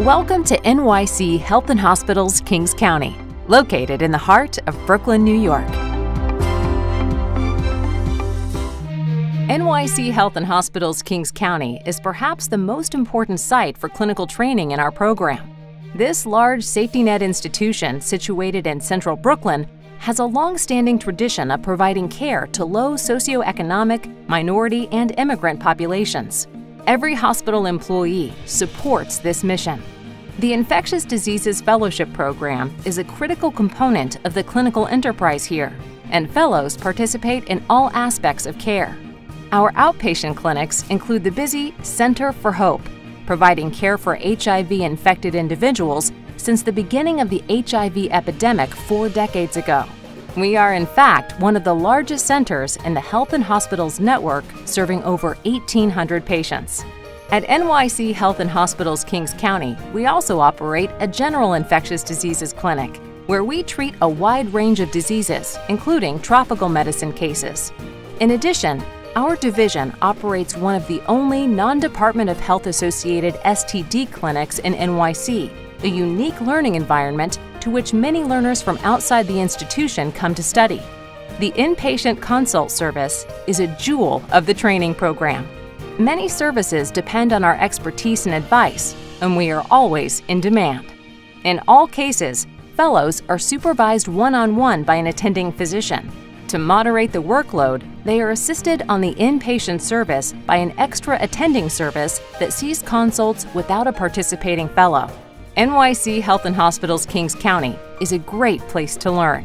Welcome to NYC Health and Hospitals Kings County, located in the heart of Brooklyn, New York. NYC Health and Hospitals Kings County is perhaps the most important site for clinical training in our program. This large safety net institution, situated in central Brooklyn, has a long-standing tradition of providing care to low socioeconomic, minority, and immigrant populations. Every hospital employee supports this mission. The Infectious Diseases Fellowship Program is a critical component of the clinical enterprise here, and fellows participate in all aspects of care. Our outpatient clinics include the busy Center for Hope, providing care for HIV infected individuals since the beginning of the HIV epidemic four decades ago. We are, in fact, one of the largest centers in the Health and Hospitals network, serving over 1,800 patients. At NYC Health and Hospitals Kings County, we also operate a general infectious diseases clinic where we treat a wide range of diseases, including tropical medicine cases. In addition, our division operates one of the only non Department of Health associated STD clinics in NYC, a unique learning environment to which many learners from outside the institution come to study. The inpatient consult service is a jewel of the training program. Many services depend on our expertise and advice, and we are always in demand. In all cases, fellows are supervised one on one by an attending physician. To moderate the workload, they are assisted on the inpatient service by an extra attending service that sees consults without a participating fellow. NYC Health and Hospitals Kings County is a great place to learn.